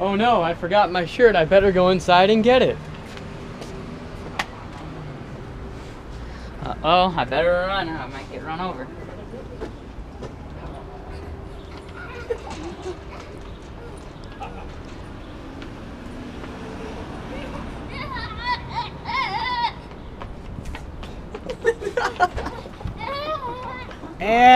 Oh no, I forgot my shirt. I better go inside and get it. Uh oh, I better run. I might get run over. And